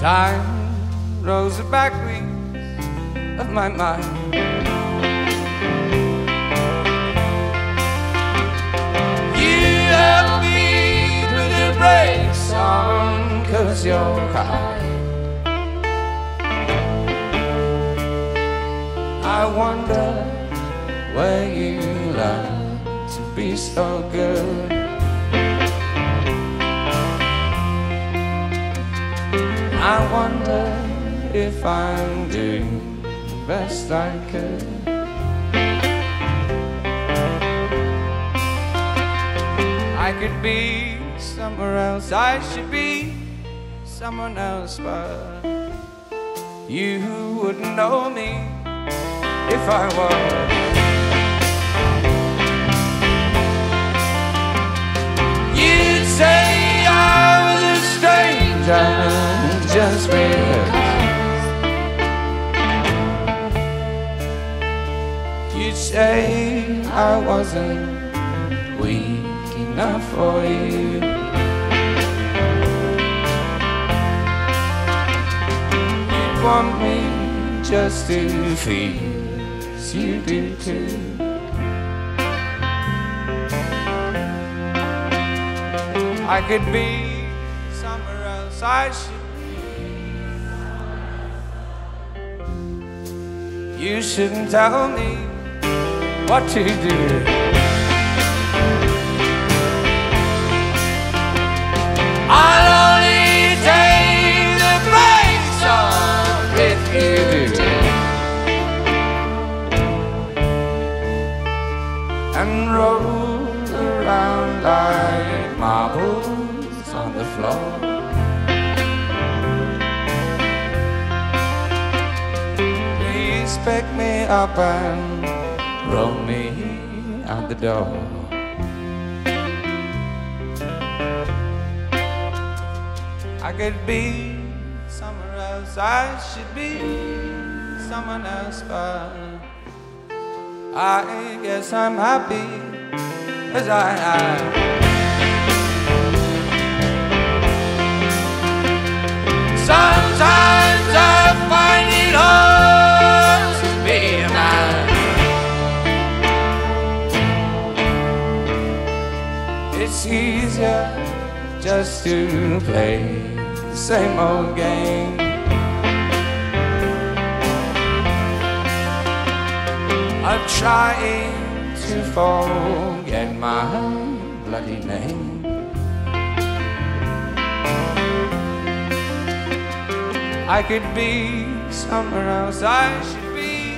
Time rolls the back wheels of my mind. You help me you're. I wonder where you learn to be so good. I wonder if I'm doing the best I could. I could be somewhere else, I should be someone else, but you wouldn't know me if I was. You'd say I wasn't weak enough for you. You'd want me just to feel as you do too. I could be somewhere else. I should be. You shouldn't tell me what to do. I'll only take the brakes off if you do. And roll around like marbles on the floor. Please pick me up and roll me out the door. I could be somewhere else. I should be someone else, but I guess I'm happy as I am. Just to play the same old game. I'm trying to forget my bloody name. I could be somewhere else, I should be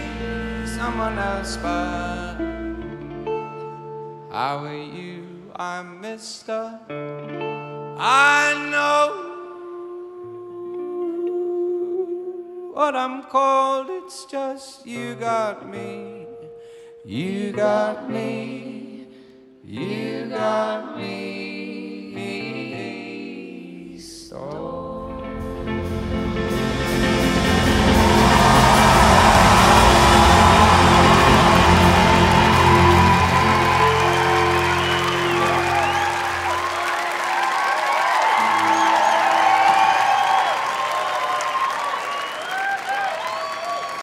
someone else, but how are you? I'm Mister. I know what I'm called, it's just you got me, you got me, you got me.